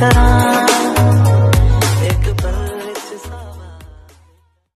करा